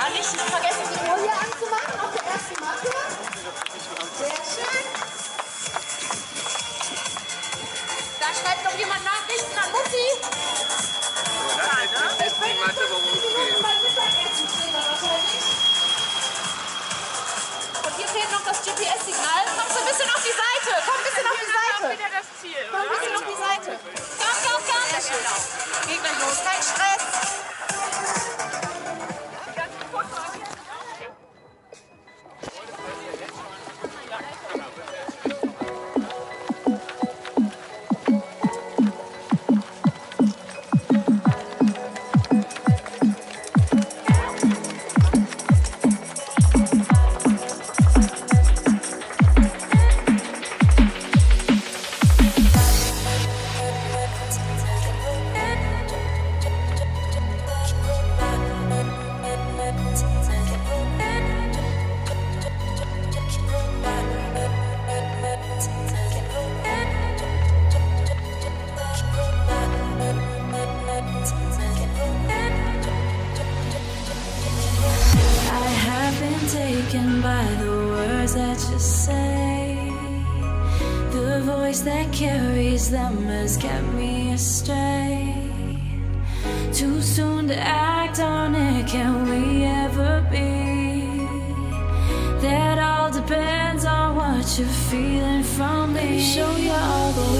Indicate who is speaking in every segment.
Speaker 1: Ja, nicht vergessen, die Folie anzumachen auf der ersten Matte. Sehr schön. Da schreibt noch jemand Nachrichten an Mutti.
Speaker 2: Das ist die Matte, worum es geht.
Speaker 1: Beim Mittagessen stehen wahrscheinlich. Und hier fehlt noch das GPS-Signal. Kommst du ein bisschen auf die Seite. Komm ein bisschen auf die Seite.
Speaker 3: wieder das Ziel,
Speaker 1: Komm ein bisschen auf die Seite.
Speaker 4: That carries them kept me astray. Too soon to act on it, can we ever be? That all depends on what you're feeling from. Me show you all the way.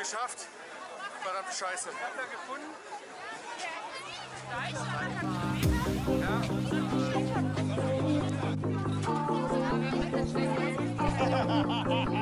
Speaker 4: geschafft. Verdammte
Speaker 3: Scheiße.
Speaker 2: Gefunden?
Speaker 5: Ja.